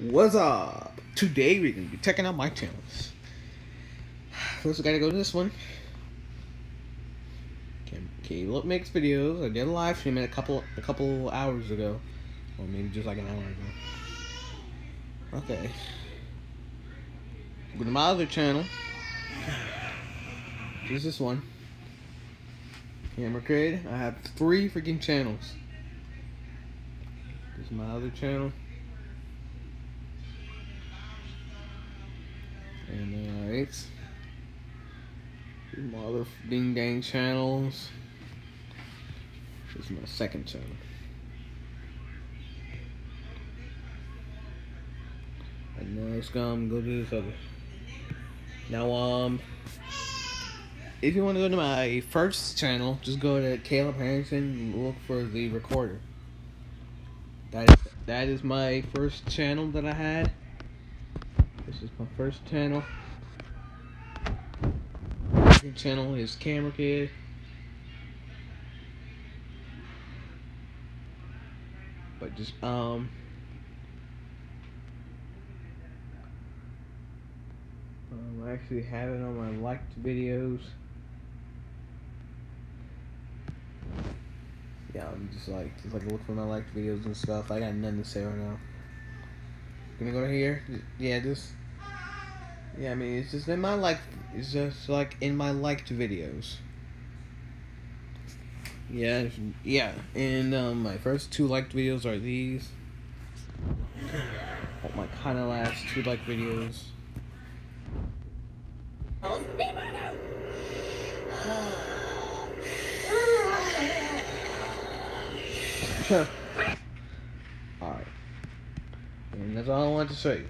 What's up? Today we're gonna be checking out my channels. First, we gotta go to this one. Okay, Caleb makes videos. I did a live stream a couple a couple hours ago, or maybe just like an hour ago. Okay. Go to my other channel. This is this one. Camera Kid. I have three freaking channels. This is my other channel. And. These my other ding dang channels. This is my second channel. And now let's go, go to this other. Now, um, if you want to go to my first channel, just go to Caleb Harrington and look for the recorder. That is, that is my first channel that I had. This is my first channel. Second channel is Camera Kid. But just um um, I actually have it on my liked videos. Yeah, I'm just like just like look for my liked videos and stuff. I got nothing to say right now. Gonna go to here. Yeah, just yeah. I mean, it's just in my like. It's just like in my liked videos. Yeah, yeah. And um, my first two liked videos are these. Oh, my kind of last two liked videos. Alright. And that's all I wanted to you.